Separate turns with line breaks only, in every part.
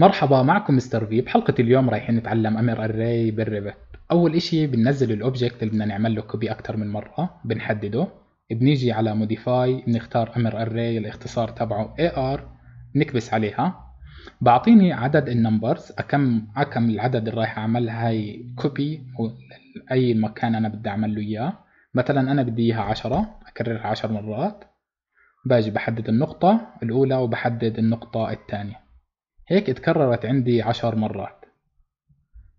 مرحبا معكم مستر في بحلقة اليوم رايحين نتعلم أمر array بال Revit أول إشي بننزل ال object اللي بدنا نعمل له copy أكتر من مرة بنحدده. بنيجي على modify بنختار أمر array الاختصار تبعه AR بنكبس عليها. بعطيني عدد ال numbers كم كم العدد اللي رايح أعمل هاي copy أي مكان أنا بدي أعمل له إياه. مثلا أنا بدي إياها عشرة أكررها عشر مرات. باجي بحدد النقطة الأولى وبحدد النقطة الثانية. هيك اتكررت عندي عشر مرات.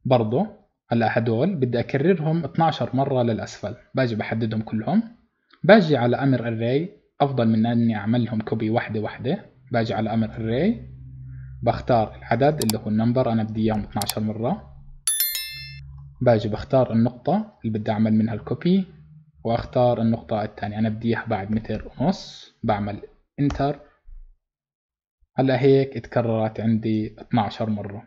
برضو هلا هدول بدي أكررهم 12 مرة للأسفل. باجي بحددهم كلهم. باجي على أمر array أفضل من إني أعملهم copy واحدة واحدة باجي على أمر array بختار العدد اللي هو ال number. أنا بدي إياهم 12 مرة. باجي بختار النقطة اللي بدي أعمل منها ال copy وأختار النقطة الثانية. أنا بدي إياها بعد متر ونص. بعمل انتر على هيك اتكررت عندي 12 مرة.